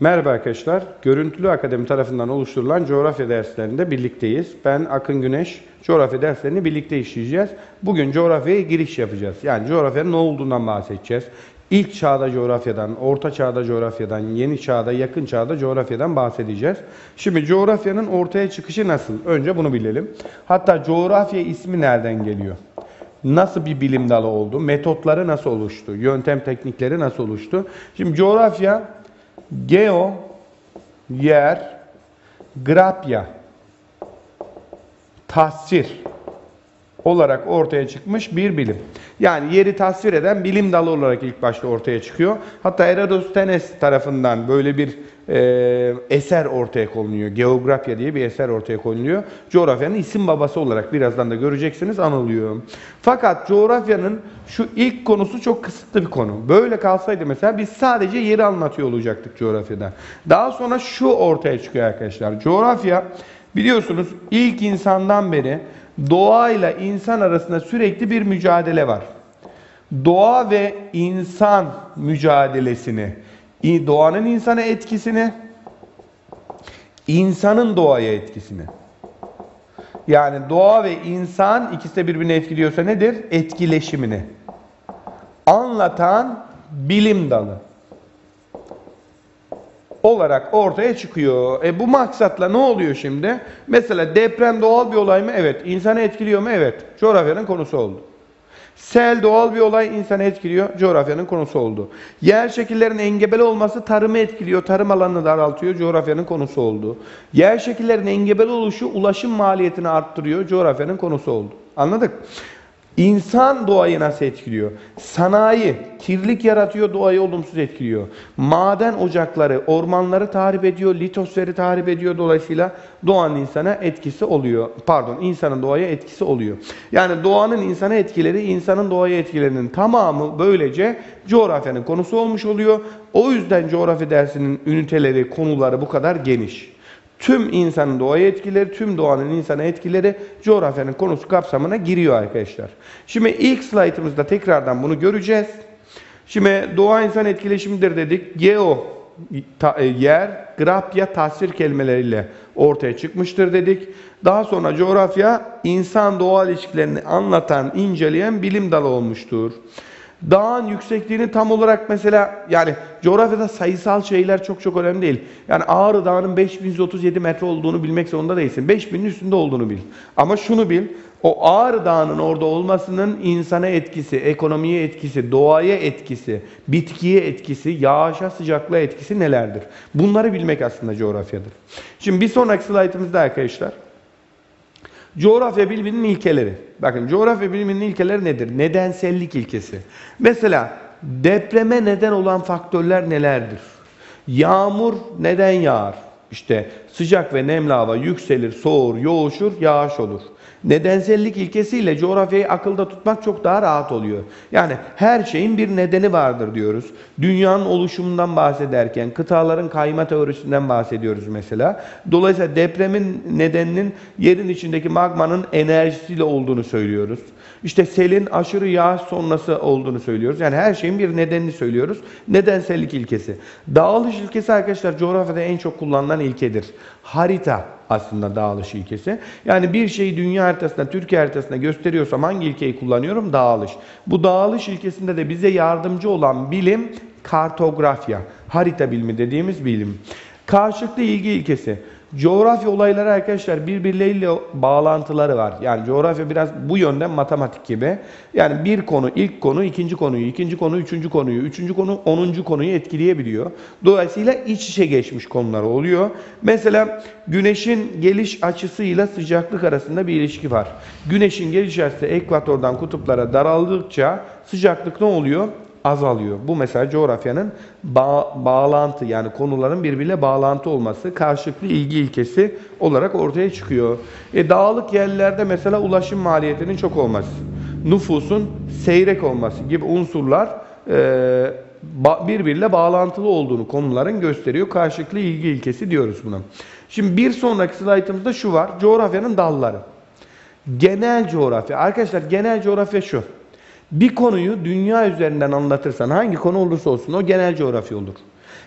Merhaba arkadaşlar. Görüntülü Akademi tarafından oluşturulan coğrafya derslerinde birlikteyiz. Ben Akın Güneş. Coğrafya derslerini birlikte işleyeceğiz. Bugün coğrafyaya giriş yapacağız. Yani coğrafyanın ne olduğundan bahsedeceğiz. İlk çağda coğrafyadan, orta çağda coğrafyadan, yeni çağda, yakın çağda coğrafyadan bahsedeceğiz. Şimdi coğrafyanın ortaya çıkışı nasıl? Önce bunu bilelim. Hatta coğrafya ismi nereden geliyor? nasıl bir bilim dalı oldu? Metotları nasıl oluştu? Yöntem teknikleri nasıl oluştu? Şimdi coğrafya geo yer grapya tasvir olarak ortaya çıkmış bir bilim. Yani yeri tasvir eden bilim dalı olarak ilk başta ortaya çıkıyor. Hatta Eratosthenes tarafından böyle bir e, eser ortaya konuluyor. Geografya diye bir eser ortaya konuluyor. Coğrafyanın isim babası olarak birazdan da göreceksiniz anılıyor. Fakat coğrafyanın şu ilk konusu çok kısıtlı bir konu. Böyle kalsaydı mesela biz sadece yeri anlatıyor olacaktık coğrafyada. Daha sonra şu ortaya çıkıyor arkadaşlar. Coğrafya biliyorsunuz ilk insandan beri doğayla insan arasında sürekli bir mücadele var. Doğa ve insan mücadelesini, doğanın insana etkisini, insanın doğaya etkisini. Yani doğa ve insan ikisi de birbirini etkiliyorsa nedir? Etkileşimini. Anlatan bilim dalı olarak ortaya çıkıyor. E bu maksatla ne oluyor şimdi? Mesela deprem doğal bir olay mı? Evet. İnsanı etkiliyor mu? Evet. Coğrafyanın konusu oldu. Sel doğal bir olay insanı etkiliyor. Coğrafyanın konusu oldu. Yer şekillerinin engebeli olması tarımı etkiliyor. Tarım alanını daraltıyor. Coğrafyanın konusu oldu. Yer şekillerinin engebeli oluşu ulaşım maliyetini arttırıyor. Coğrafyanın konusu oldu. Anladık? İnsan doğayı nasıl etkiliyor? Sanayi, kirlilik yaratıyor, doğayı olumsuz etkiliyor. Maden ocakları, ormanları tahrip ediyor, litosferi tahrip ediyor. Dolayısıyla doğanın insana etkisi oluyor. Pardon, insanın doğaya etkisi oluyor. Yani doğanın insana etkileri, insanın doğaya etkilerinin tamamı böylece coğrafyanın konusu olmuş oluyor. O yüzden coğrafya dersinin üniteleri, konuları bu kadar geniş. Tüm insanın doğaya etkileri, tüm doğanın insana etkileri coğrafyanın konusu kapsamına giriyor arkadaşlar. Şimdi ilk slaytımızda tekrardan bunu göreceğiz. Şimdi doğa insan etkileşimidir dedik. Geo ta, e, yer, grafya tasvir kelimeleriyle ortaya çıkmıştır dedik. Daha sonra coğrafya insan doğa ilişkilerini anlatan, inceleyen bilim dalı olmuştur. Dağın yüksekliğini tam olarak mesela yani coğrafyada sayısal şeyler çok çok önemli değil. Yani Ağrı Dağı'nın 5137 metre olduğunu bilmek zorunda değilsin. 5000'in üstünde olduğunu bil. Ama şunu bil. O Ağrı Dağı'nın orada olmasının insana etkisi, ekonomiye etkisi, doğaya etkisi, bitkiye etkisi, yağışa sıcaklığa etkisi nelerdir? Bunları bilmek aslında coğrafyadır. Şimdi bir sonraki slaytımızda arkadaşlar Coğrafya biliminin ilkeleri. Bakın coğrafya biliminin ilkeleri nedir? Nedensellik ilkesi. Mesela depreme neden olan faktörler nelerdir? Yağmur neden yağar? İşte sıcak ve nemli hava yükselir, soğur, yoğuşur, yağış olur. Nedensellik ilkesiyle coğrafyayı akılda tutmak çok daha rahat oluyor. Yani her şeyin bir nedeni vardır diyoruz. Dünyanın oluşumundan bahsederken kıtaların kayma teorisinden bahsediyoruz mesela. Dolayısıyla depremin nedeninin yerin içindeki magmanın enerjisiyle olduğunu söylüyoruz. İşte selin aşırı yağış sonrası olduğunu söylüyoruz. Yani her şeyin bir nedenini söylüyoruz. Nedensellik ilkesi. Dağılış ilkesi arkadaşlar coğrafyada en çok kullanılan ilkedir. Harita aslında dağılış ilkesi. Yani bir şeyi dünya haritasında, Türkiye haritasında gösteriyorsam hangi ilkeyi kullanıyorum? Dağılış. Bu dağılış ilkesinde de bize yardımcı olan bilim kartografya, harita bilimi dediğimiz bilim. Karşılıklı ilgi ilkesi. Coğrafya olayları arkadaşlar birbirleriyle bağlantıları var. Yani coğrafya biraz bu yönden matematik gibi. Yani bir konu ilk konu ikinci konuyu, ikinci konu üçüncü konuyu, üçüncü konu onuncu konuyu etkileyebiliyor. Dolayısıyla iç içe geçmiş konular oluyor. Mesela güneşin geliş açısıyla sıcaklık arasında bir ilişki var. Güneşin geliş açısı ekvatordan kutuplara daraldıkça sıcaklık ne oluyor? Azalıyor. Bu mesela coğrafyanın bağ, bağlantı yani konuların birbiriyle bağlantı olması karşılıklı ilgi ilkesi olarak ortaya çıkıyor. E, dağlık yerlerde mesela ulaşım maliyetinin çok olması, nüfusun seyrek olması gibi unsurlar e, birbiriyle bağlantılı olduğunu konuların gösteriyor. Karşılıklı ilgi ilkesi diyoruz buna. Şimdi bir sonraki slaytımızda şu var. Coğrafyanın dalları. Genel coğrafya. Arkadaşlar genel coğrafya şu. Bir konuyu dünya üzerinden anlatırsan hangi konu olursa olsun o genel coğrafya olur.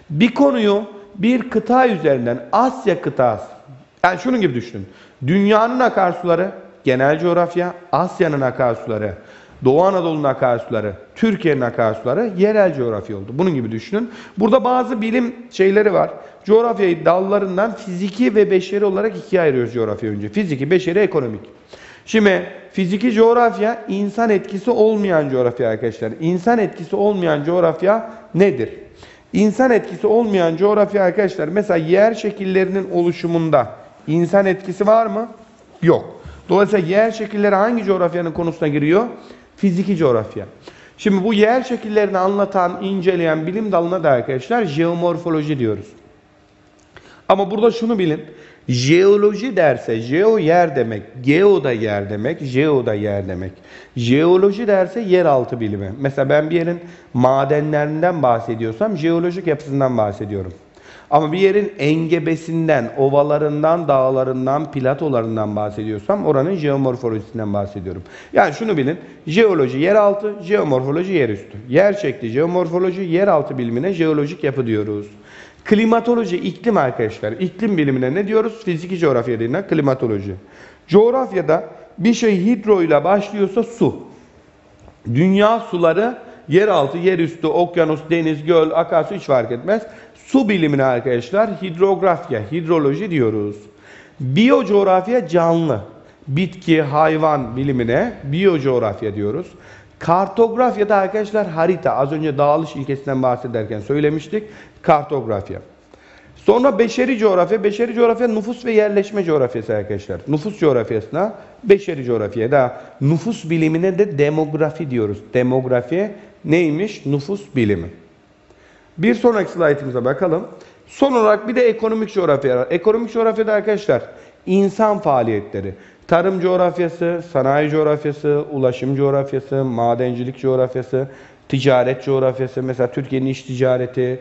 Bir konuyu bir kıta üzerinden Asya kıtası. Yani şunun gibi düşünün. Dünyanın akarsuları genel coğrafya, Asya'nın akarsuları, Doğu Anadolu'nun akarsuları, Türkiye'nin akarsuları yerel coğrafya oldu. Bunun gibi düşünün. Burada bazı bilim şeyleri var. Coğrafyayı dallarından fiziki ve beşeri olarak ikiye ayırıyoruz coğrafya önce. Fiziki, beşeri, ekonomik. Şimdi fiziki coğrafya insan etkisi olmayan coğrafya arkadaşlar. İnsan etkisi olmayan coğrafya nedir? İnsan etkisi olmayan coğrafya arkadaşlar mesela yer şekillerinin oluşumunda insan etkisi var mı? Yok. Dolayısıyla yer şekilleri hangi coğrafyanın konusuna giriyor? Fiziki coğrafya. Şimdi bu yer şekillerini anlatan, inceleyen bilim dalına da arkadaşlar jeomorfoloji diyoruz. Ama burada şunu bilin. Jeoloji derse, jeo yer demek, geo da yer demek, jeo da yer demek. Jeoloji derse yeraltı bilimi. Mesela ben bir yerin madenlerinden bahsediyorsam jeolojik yapısından bahsediyorum. Ama bir yerin engebesinden, ovalarından, dağlarından, platolarından bahsediyorsam oranın jeomorfolojisinden bahsediyorum. Yani şunu bilin. Jeoloji yeraltı, jeomorfoloji yerüstü. Yer şekli jeomorfoloji, yeraltı bilimine jeolojik yapı diyoruz. Klimatoloji iklim arkadaşlar. İklim bilimine ne diyoruz? Fiziki coğrafya denilen klimatoloji. Coğrafyada bir şey hidro ile başlıyorsa su. Dünya suları yeraltı, yerüstü, okyanus, deniz, göl, akarsu hiç fark etmez. Su bilimine arkadaşlar hidrografya, hidroloji diyoruz. Biyocoğrafya canlı. Bitki, hayvan bilimine biyocoğrafya diyoruz. Kartografya da arkadaşlar harita. Az önce dağılış ilkesinden bahsederken söylemiştik. Kartografya. Sonra beşeri coğrafya. Beşeri coğrafya nüfus ve yerleşme coğrafyası arkadaşlar. Nüfus coğrafyasına beşeri coğrafya da nüfus bilimine de demografi diyoruz. Demografi neymiş? Nüfus bilimi. Bir sonraki slaytımıza bakalım. Son olarak bir de ekonomik coğrafya. Ekonomik coğrafyada arkadaşlar insan faaliyetleri. Tarım coğrafyası, sanayi coğrafyası, ulaşım coğrafyası, madencilik coğrafyası, ticaret coğrafyası. Mesela Türkiye'nin iş ticareti,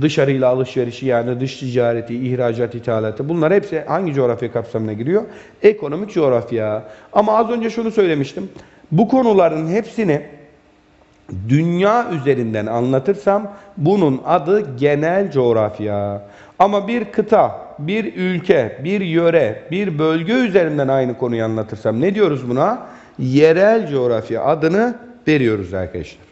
dışarıyla alışverişi yani dış ticareti, ihracat, ithalatı bunlar hepsi hangi coğrafya kapsamına giriyor? Ekonomik coğrafya. Ama az önce şunu söylemiştim. Bu konuların hepsini dünya üzerinden anlatırsam bunun adı genel coğrafya. Ama bir kıta, bir ülke, bir yöre, bir bölge üzerinden aynı konuyu anlatırsam ne diyoruz buna? Yerel coğrafya adını veriyoruz arkadaşlar.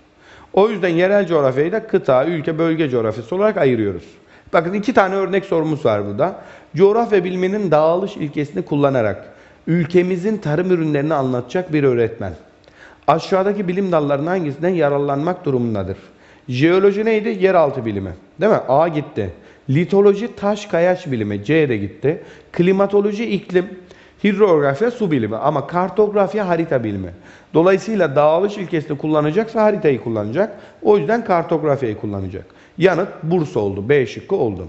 O yüzden yerel coğrafyayı da kıta, ülke, bölge coğrafyası olarak ayırıyoruz. Bakın iki tane örnek sorumuz var burada. Coğrafya biliminin dağılış ilkesini kullanarak ülkemizin tarım ürünlerini anlatacak bir öğretmen. Aşağıdaki bilim dallarının hangisinden yararlanmak durumundadır? Jeoloji neydi? Yeraltı bilimi. Değil mi? A gitti. Litoloji taş kayaç bilimi. C de gitti. Klimatoloji iklim. Hidrografya su bilimi ama kartografya harita bilimi. Dolayısıyla dağılış ilkesini kullanacaksa haritayı kullanacak. O yüzden kartografyayı kullanacak. Yanıt Bursa oldu. B şıkkı oldu.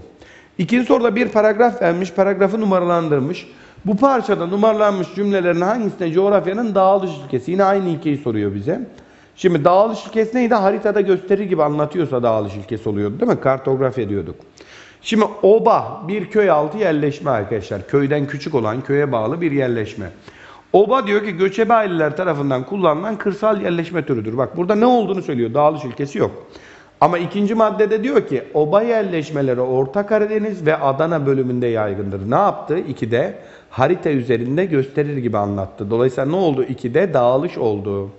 İkinci soruda bir paragraf vermiş, paragrafı numaralandırmış. Bu parçada numaralanmış cümlelerin hangisine coğrafyanın dağılış ilkesi? Yine aynı ilkeyi soruyor bize. Şimdi dağılış ilkesi neydi? Haritada gösterir gibi anlatıyorsa dağılış ilkesi oluyordu değil mi? Kartografi ediyorduk. Şimdi oba bir köy altı yerleşme arkadaşlar. Köyden küçük olan köye bağlı bir yerleşme. Oba diyor ki göçebe aileler tarafından kullanılan kırsal yerleşme türüdür. Bak burada ne olduğunu söylüyor. Dağılış ilkesi yok. Ama ikinci maddede diyor ki oba yerleşmeleri Orta Karadeniz ve Adana bölümünde yaygındır. Ne yaptı? İkide harita üzerinde gösterir gibi anlattı. Dolayısıyla ne oldu? İkide dağılış oldu.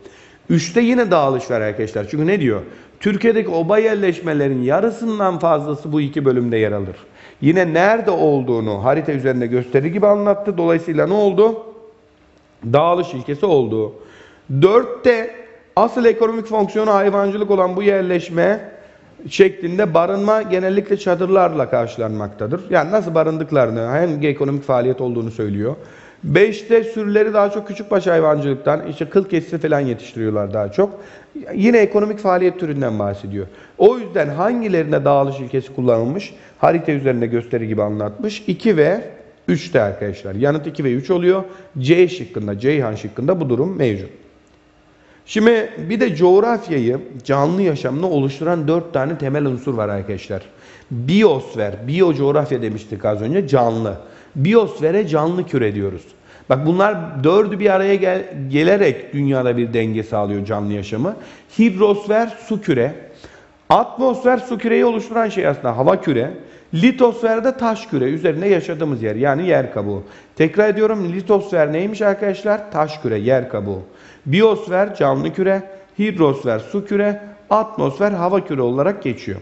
Üçte yine dağılış var arkadaşlar. Çünkü ne diyor? Türkiye'deki oba yerleşmelerin yarısından fazlası bu iki bölümde yer alır. Yine nerede olduğunu harita üzerinde gösterir gibi anlattı. Dolayısıyla ne oldu? Dağılış ilkesi oldu. Dörtte asıl ekonomik fonksiyonu hayvancılık olan bu yerleşme şeklinde barınma genellikle çadırlarla karşılanmaktadır. Yani nasıl barındıklarını, hangi ekonomik faaliyet olduğunu söylüyor. Beşte sürüleri daha çok küçükbaş hayvancılıktan, işte kıl kesisi falan yetiştiriyorlar daha çok. Yine ekonomik faaliyet türünden bahsediyor. O yüzden hangilerinde dağılış ilkesi kullanılmış? Harita üzerinde gösteri gibi anlatmış. 2 ve 3'te arkadaşlar. Yanıt 2 ve 3 oluyor. C şıkkında, Ceyhan şıkkında bu durum mevcut. Şimdi bir de coğrafyayı canlı yaşamını oluşturan dört tane temel unsur var arkadaşlar. Biyosfer, biyocoğrafya demiştik az önce canlı. Biyosfere canlı küre diyoruz. Bak bunlar dördü bir araya gel gelerek dünyada bir denge sağlıyor canlı yaşamı. Hidrosfer su küre, Atmosfer su küreyi oluşturan şey aslında hava küre. Litosfer de taş küre üzerinde yaşadığımız yer yani yer kabuğu. Tekrar ediyorum litosfer neymiş arkadaşlar? Taş küre, yer kabuğu. Biosfer canlı küre, hidrosfer su küre, atmosfer hava küre olarak geçiyor.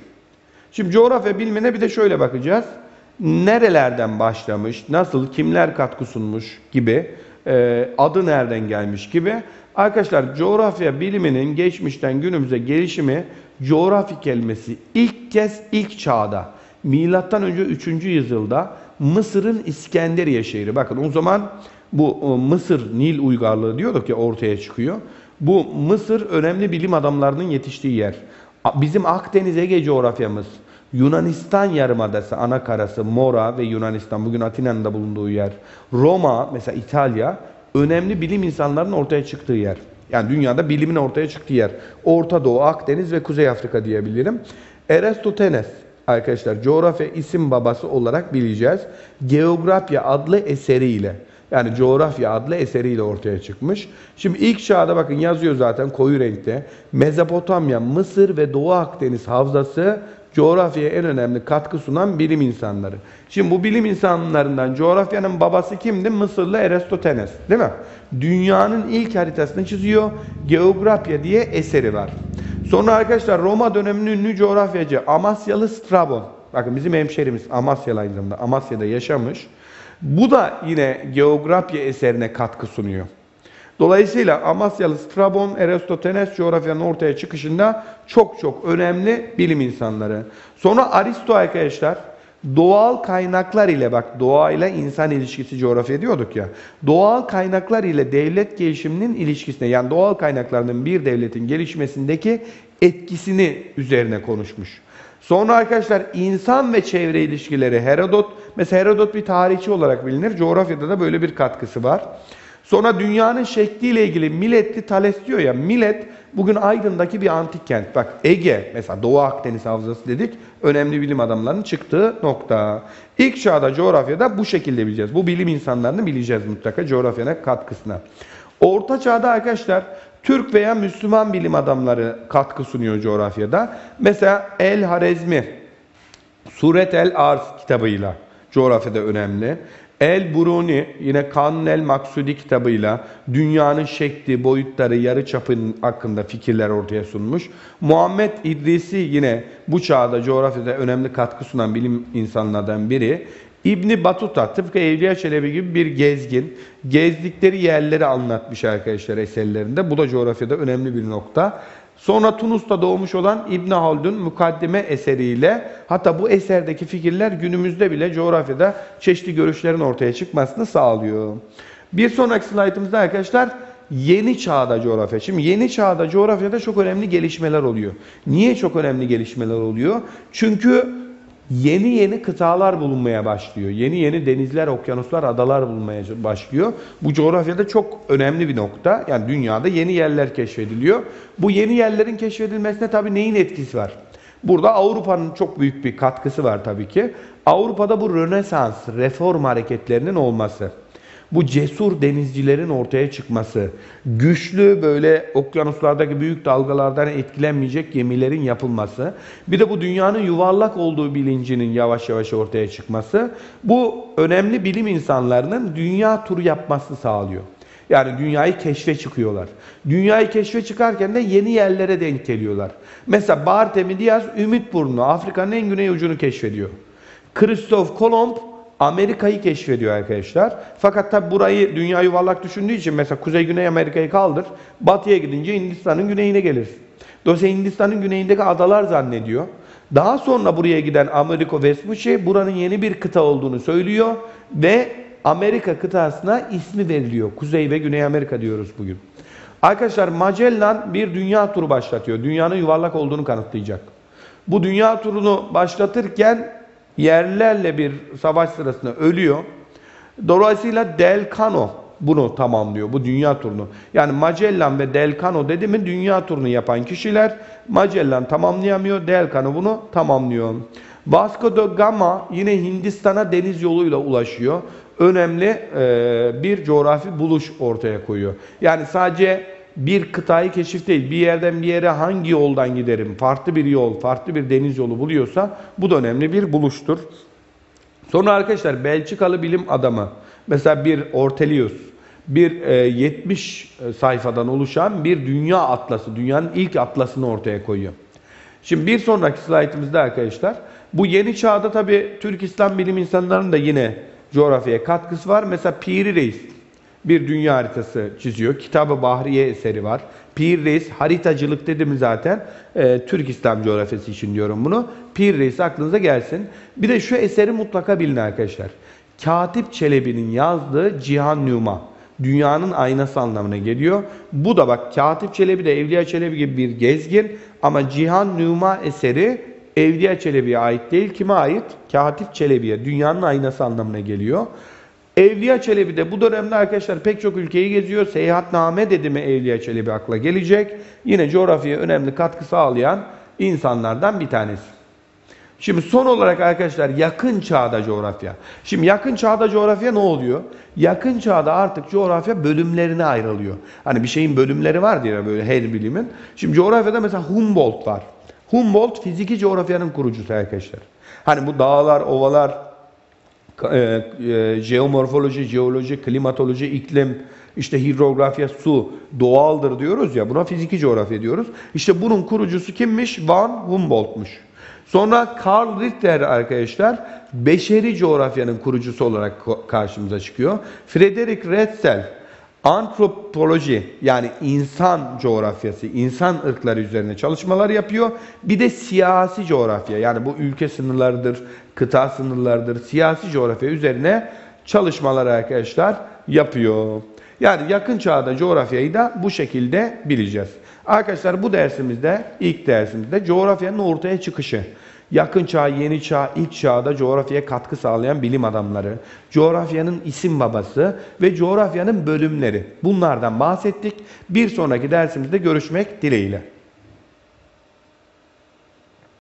Şimdi coğrafya bilimine bir de şöyle bakacağız. Nerelerden başlamış, nasıl, kimler katkı sunmuş gibi, e, adı nereden gelmiş gibi. Arkadaşlar coğrafya biliminin geçmişten günümüze gelişimi coğrafi kelimesi ilk kez ilk çağda milattan önce 3. yüzyılda Mısır'ın İskenderiye şehri. Bakın o zaman bu o Mısır Nil uygarlığı diyorduk ya ortaya çıkıyor. Bu Mısır önemli bilim adamlarının yetiştiği yer. Bizim Akdeniz Ege coğrafyamız, Yunanistan yarımadası, ana karası, Mora ve Yunanistan, bugün Atina'nın da bulunduğu yer. Roma, mesela İtalya, önemli bilim insanlarının ortaya çıktığı yer. Yani dünyada bilimin ortaya çıktığı yer. Orta Doğu, Akdeniz ve Kuzey Afrika diyebilirim. Eratosthenes arkadaşlar coğrafya isim babası olarak bileceğiz. Geografya adlı eseriyle yani coğrafya adlı eseriyle ortaya çıkmış. Şimdi ilk çağda bakın yazıyor zaten koyu renkte. Mezopotamya, Mısır ve Doğu Akdeniz havzası coğrafyaya en önemli katkı sunan bilim insanları. Şimdi bu bilim insanlarından coğrafyanın babası kimdi? Mısırlı Eratosthenes, değil mi? Dünyanın ilk haritasını çiziyor. Geografya diye eseri var. Sonra arkadaşlar Roma döneminin ünlü coğrafyacı Amasyalı Strabon. Bakın bizim hemşerimiz Amasyalı aynı zamanda. Amasya'da yaşamış. Bu da yine geografya eserine katkı sunuyor. Dolayısıyla Amasyalı Strabon, Eratosthenes coğrafyanın ortaya çıkışında çok çok önemli bilim insanları. Sonra Aristo arkadaşlar doğal kaynaklar ile bak doğayla insan ilişkisi coğrafya diyorduk ya. Doğal kaynaklar ile devlet gelişiminin ilişkisine yani doğal kaynaklarının bir devletin gelişmesindeki etkisini üzerine konuşmuş. Sonra arkadaşlar insan ve çevre ilişkileri Herodot, mesela Herodot bir tarihçi olarak bilinir. Coğrafyada da böyle bir katkısı var. Sonra dünyanın şekliyle ilgili Miletli Thales diyor ya, Milet bugün Aydın'daki bir antik kent. Bak Ege, mesela Doğu Akdeniz Havzası dedik, önemli bilim adamlarının çıktığı nokta. İlk çağda coğrafyada bu şekilde bileceğiz. Bu bilim insanlarını bileceğiz mutlaka coğrafyanın katkısına. Orta çağda arkadaşlar Türk veya Müslüman bilim adamları katkı sunuyor coğrafyada. Mesela El Harezmi, Suret el Arz kitabıyla coğrafyada önemli. El Buruni yine Kanun el Maksudi kitabıyla dünyanın şekli, boyutları, yarıçapının hakkında fikirler ortaya sunmuş. Muhammed İdrisi yine bu çağda coğrafyada önemli katkı sunan bilim insanlardan biri. İbni Batuta tıpkı Evliya Çelebi gibi bir gezgin. Gezdikleri yerleri anlatmış arkadaşlar eserlerinde. Bu da coğrafyada önemli bir nokta. Sonra Tunus'ta doğmuş olan İbn Haldun mukaddime eseriyle hatta bu eserdeki fikirler günümüzde bile coğrafyada çeşitli görüşlerin ortaya çıkmasını sağlıyor. Bir sonraki slaytımızda arkadaşlar yeni çağda coğrafya. Şimdi yeni çağda coğrafyada çok önemli gelişmeler oluyor. Niye çok önemli gelişmeler oluyor? Çünkü yeni yeni kıtalar bulunmaya başlıyor. Yeni yeni denizler, okyanuslar, adalar bulunmaya başlıyor. Bu coğrafyada çok önemli bir nokta. Yani dünyada yeni yerler keşfediliyor. Bu yeni yerlerin keşfedilmesine tabii neyin etkisi var? Burada Avrupa'nın çok büyük bir katkısı var tabii ki. Avrupa'da bu Rönesans, reform hareketlerinin olması bu cesur denizcilerin ortaya çıkması, güçlü böyle okyanuslardaki büyük dalgalardan etkilenmeyecek gemilerin yapılması, bir de bu dünyanın yuvarlak olduğu bilincinin yavaş yavaş ortaya çıkması, bu önemli bilim insanlarının dünya turu yapmasını sağlıyor. Yani dünyayı keşfe çıkıyorlar. Dünyayı keşfe çıkarken de yeni yerlere denk geliyorlar. Mesela Bartemi Diaz Ümitburnu, Afrika'nın en güney ucunu keşfediyor. Christoph Kolomb Amerika'yı keşfediyor arkadaşlar. Fakat tabi burayı dünya yuvarlak düşündüğü için mesela Kuzey Güney Amerika'yı kaldır. Batıya gidince Hindistan'ın güneyine gelir. Dolayısıyla Hindistan'ın güneyindeki adalar zannediyor. Daha sonra buraya giden Americo Vespucci buranın yeni bir kıta olduğunu söylüyor ve Amerika kıtasına ismi veriliyor. Kuzey ve Güney Amerika diyoruz bugün. Arkadaşlar Magellan bir dünya turu başlatıyor. Dünyanın yuvarlak olduğunu kanıtlayacak. Bu dünya turunu başlatırken yerlerle bir savaş sırasında ölüyor. Dolayısıyla Del Cano bunu tamamlıyor, bu dünya turunu. Yani Magellan ve Del Cano dedi mi dünya turunu yapan kişiler. Magellan tamamlayamıyor, Del Cano bunu tamamlıyor. Vasco da Gama yine Hindistan'a deniz yoluyla ulaşıyor. Önemli e, bir coğrafi buluş ortaya koyuyor. Yani sadece bir kıtayı keşif değil. Bir yerden bir yere hangi yoldan giderim? Farklı bir yol, farklı bir deniz yolu buluyorsa bu da önemli bir buluştur. Sonra arkadaşlar Belçikalı bilim adamı mesela bir Ortelius bir e, 70 sayfadan oluşan bir dünya atlası, dünyanın ilk atlasını ortaya koyuyor. Şimdi bir sonraki slaytımızda arkadaşlar bu yeni çağda tabi Türk İslam bilim insanlarının da yine coğrafyaya katkısı var. Mesela Piri Reis bir dünya haritası çiziyor. Kitabı Bahriye eseri var. Pir Reis haritacılık dedi mi zaten e, Türk İslam coğrafyası için diyorum bunu. Pir Reis aklınıza gelsin. Bir de şu eseri mutlaka bilin arkadaşlar. Katip Çelebi'nin yazdığı Cihan Nüma. Dünyanın aynası anlamına geliyor. Bu da bak Katip Çelebi de Evliya Çelebi gibi bir gezgin ama Cihan Nüma eseri Evliya Çelebi'ye ait değil. Kime ait? Katip Çelebi'ye. Dünyanın aynası anlamına geliyor. Evliya Çelebi de bu dönemde arkadaşlar pek çok ülkeyi geziyor. Seyahatname dedi mi Evliya Çelebi akla gelecek. Yine coğrafyaya önemli katkı sağlayan insanlardan bir tanesi. Şimdi son olarak arkadaşlar yakın çağda coğrafya. Şimdi yakın çağda coğrafya ne oluyor? Yakın çağda artık coğrafya bölümlerine ayrılıyor. Hani bir şeyin bölümleri var diye böyle her bilimin. Şimdi coğrafyada mesela Humboldt var. Humboldt fiziki coğrafyanın kurucusu arkadaşlar. Hani bu dağlar, ovalar, jeomorfoloji, jeoloji, klimatoloji, iklim, işte hidrografya, su doğaldır diyoruz ya buna fiziki coğrafya diyoruz. İşte bunun kurucusu kimmiş? Van Humboldt'muş. Sonra Karl Ritter arkadaşlar beşeri coğrafyanın kurucusu olarak karşımıza çıkıyor. Frederick Retzel antropoloji yani insan coğrafyası, insan ırkları üzerine çalışmalar yapıyor. Bir de siyasi coğrafya yani bu ülke sınırlarıdır, kıta sınırlarıdır, siyasi coğrafya üzerine çalışmalar arkadaşlar yapıyor. Yani yakın çağda coğrafyayı da bu şekilde bileceğiz. Arkadaşlar bu dersimizde, ilk dersimizde coğrafyanın ortaya çıkışı, yakın çağ, yeni çağ, ilk çağda coğrafyaya katkı sağlayan bilim adamları, coğrafyanın isim babası ve coğrafyanın bölümleri bunlardan bahsettik. Bir sonraki dersimizde görüşmek dileğiyle.